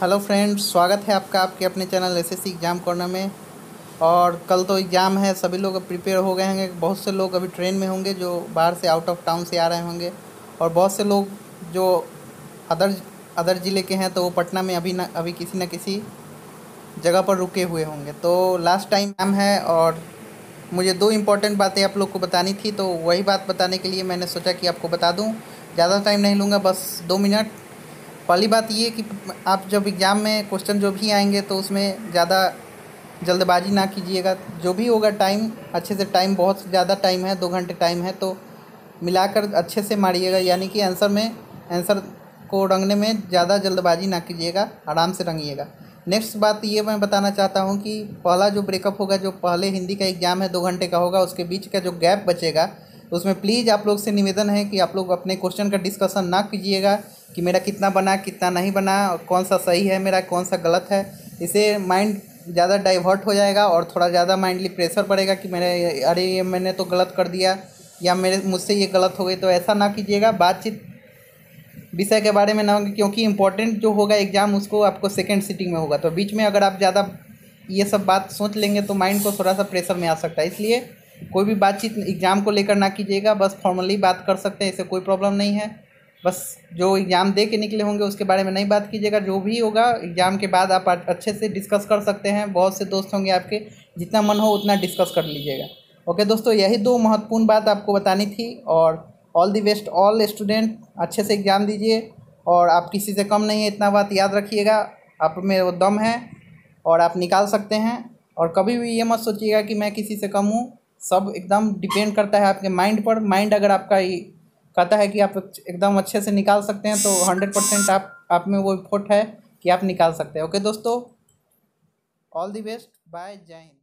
Hello friends, स्वागत है आपका आपके अपने चैनल एसएससी एग्ज़ाम कॉर्नर में। और कल तो एग्ज़ाम है, सभी लोग प्रिपेयर हो गए होंगे। बहुत से लोग अभी ट्रेन में होंगे जो बाहर से आउट ऑफ़ टाउन से आ रहे होंगे। और बहुत से लोग जो अदर अदर ज़िले के हैं तो वो पटना में अभी ना, अभी किसी न किसी जगह पर रुके हुए होंगे। तो लास्ट टाइम एग्ज़ाम है और मुझे दो इंपॉर्टेंट बातें आप लोग को बतानी थी तो वही बात बताने के लिए मैंने सोचा कि आपको बता दूँ। ज़्यादा टाइम नहीं लूँगा, बस दो मिनट। पहली बात ये कि आप जब एग्ज़ाम में क्वेश्चन जो भी आएँगे तो उसमें ज़्यादा जल्दबाजी ना कीजिएगा। जो भी होगा टाइम, अच्छे से टाइम, बहुत ज़्यादा टाइम है, दो घंटे टाइम है तो मिलाकर अच्छे से मारिएगा। यानी कि आंसर में, आंसर को रंगने में ज़्यादा जल्दबाजी ना कीजिएगा, आराम से रंगिएगा। नेक्स्ट बात ये मैं बताना चाहता हूँ कि पहला जो ब्रेकअप होगा, जो पहले हिंदी का एग्ज़ाम है, दो घंटे का होगा, उसके बीच का जो गैप बचेगा उसमें प्लीज़ आप लोग से निवेदन है कि आप लोग अपने क्वेश्चन का डिस्कशन ना कीजिएगा कि मेरा कितना बना, कितना नहीं बना और कौन सा सही है मेरा, कौन सा गलत है। इसे माइंड ज़्यादा डाइवर्ट हो जाएगा और थोड़ा ज़्यादा माइंडली प्रेशर पड़ेगा कि मेरे, अरे ये मैंने तो गलत कर दिया या मेरे, मुझसे ये गलत हो गई। तो ऐसा ना कीजिएगा, बातचीत विषय के बारे में ना होगी, क्योंकि इंपॉर्टेंट जो होगा एग्ज़ाम उसको आपको सेकेंड सीटिंग में होगा। तो बीच में अगर आप ज़्यादा ये सब बात सोच लेंगे तो माइंड को थोड़ा सा प्रेशर में आ सकता है। इसलिए कोई भी बातचीत एग्ज़ाम को लेकर ना कीजिएगा, बस फॉर्मली बात कर सकते हैं, इससे कोई प्रॉब्लम नहीं है। बस जो एग्ज़ाम दे के निकले होंगे, उसके बारे में नहीं बात कीजिएगा। जो भी होगा एग्ज़ाम के बाद आप अच्छे से डिस्कस कर सकते हैं। बहुत से दोस्त होंगे आपके, जितना मन हो उतना डिस्कस कर लीजिएगा। ओके दोस्तों, यही दो महत्वपूर्ण बात आपको बतानी थी और all the best all student अच्छे से एग्ज़ाम दीजिए और आप किसी से कम नहीं है, इतना बात याद रखिएगा। आप में वो दम है और आप निकाल सकते हैं और कभी भी ये मत सोचिएगा कि मैं किसी से कम हूँ। सब एकदम डिपेंड करता है आपके माइंड पर। माइंड अगर आपका कहता है कि आप एकदम अच्छे से निकाल सकते हैं तो हंड्रेड परसेंट आप आप में वो इफोर्ट है कि आप निकाल सकते हैं। ओके दोस्तों ऑल दी बेस्ट बाय जय हिंद